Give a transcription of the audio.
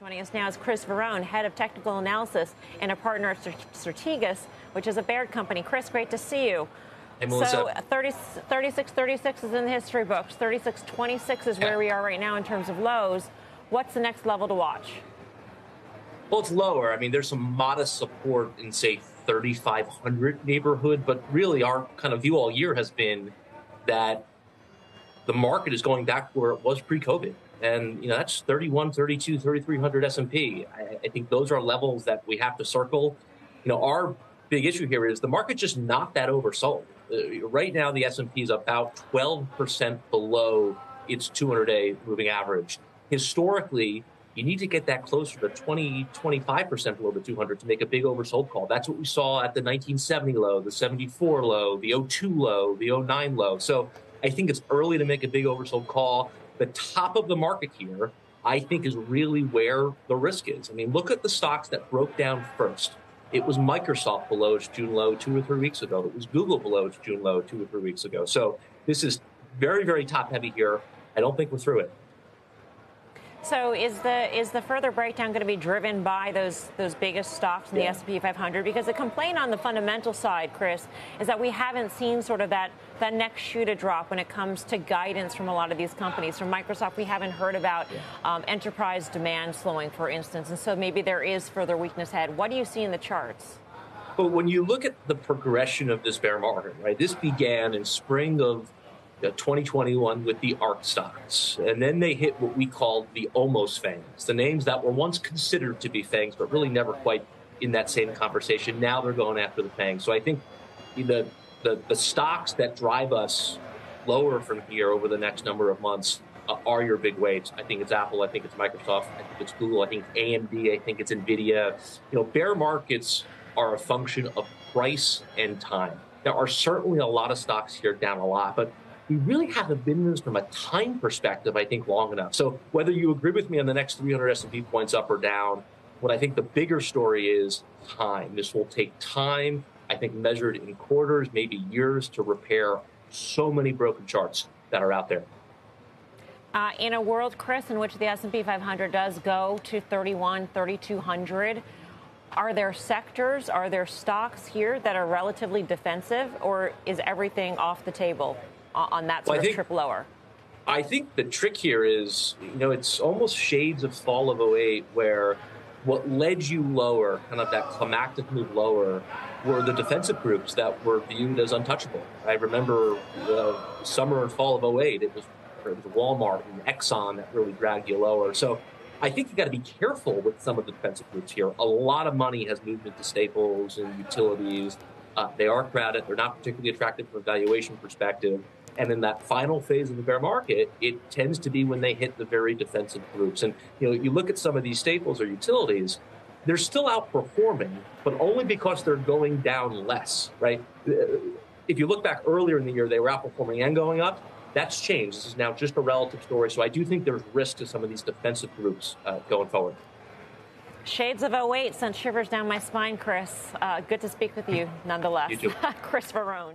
Joining us now is Chris Verrone, head of technical analysis and a partner at Strategas, which is a Baird company. Chris, great to see you. Hey. So uh, 30, 36 36 is in the history books. 36 26 is where we are right now in terms of lows. What's the next level to watch? Well, it's lower. I mean, there's some modest support in, say, 3,500 neighborhood, but really our kind of view all year has been that the market is going back where it was pre-COVID. And, you know, that's 31, 32, 3,300 S&P. I, I think those are levels that we have to circle. You know, our big issue here is the market's just not that oversold. Uh, right now, the S&P is about 12% below its 200-day moving average. Historically, you need to get that closer to 20, 25% below the 200 to make a big oversold call. That's what we saw at the 1970 low, the 74 low, the 02 low, the 09 low. So I think it's early to make a big oversold call. The top of the market here, I think, is really where the risk is. I mean, look at the stocks that broke down first. It was Microsoft below its June low two or three weeks ago. It was Google below its June low two or three weeks ago. So this is very, very top heavy here. I don't think we're through it. So is the is the further breakdown going to be driven by those those biggest stocks in the S&P 500? Because the complaint on the fundamental side, Chris, is that we haven't seen sort of that that next shoe to drop when it comes to guidance from a lot of these companies. From Microsoft, we haven't heard about um, enterprise demand slowing, for instance, and so maybe there is further weakness ahead. What do you see in the charts? But when you look at the progression of this bear market, right? This began in spring of 2021 with the ARK stocks. And then they hit what we called the almost FAANGs, the names that were once considered to be FAANGs, but really never quite in that same conversation. Now they're going after the FAANGs. So I think the, the, the stocks that drive us lower from here over the next number of months uh, are your big weights. I think it's Apple. I think it's Microsoft. I think it's Google. I think it's AMD. I think it's Nvidia. You know, bear markets are a function of price and time. There are certainly a lot of stocks here down a lot, but we really haven't been in this from a time perspective, I think, long enough. So whether you agree with me on the next 300 S&P points up or down, what I think the bigger story is time. This will take time, I think, measured in quarters, maybe years, to repair so many broken charts that are out there. Uh, in a world, Chris, in which the S&P 500 does go to 31, 3,200, are there sectors, are there stocks here that are relatively defensive, or is everything off the table? On that sort well, of think, trip lower? I think the trick here is, you know, it's almost shades of fall of 08 where what led you lower, kind of that climactic move lower, were the defensive groups that were viewed as untouchable. I remember the summer and fall of 08, it was, it was Walmart and Exxon that really dragged you lower. So I think you got to be careful with some of the defensive groups here. A lot of money has moved into staples and utilities. Uh, they are crowded. They're not particularly attractive from a valuation perspective. And in that final phase of the bear market, it tends to be when they hit the very defensive groups. And you know, you look at some of these staples or utilities, they're still outperforming, but only because they're going down less, right? If you look back earlier in the year, they were outperforming and going up. That's changed. This is now just a relative story. So I do think there's risk to some of these defensive groups uh, going forward. Shades of 08 sent shivers down my spine, Chris. Uh, good to speak with you nonetheless. You too. Chris Verrone.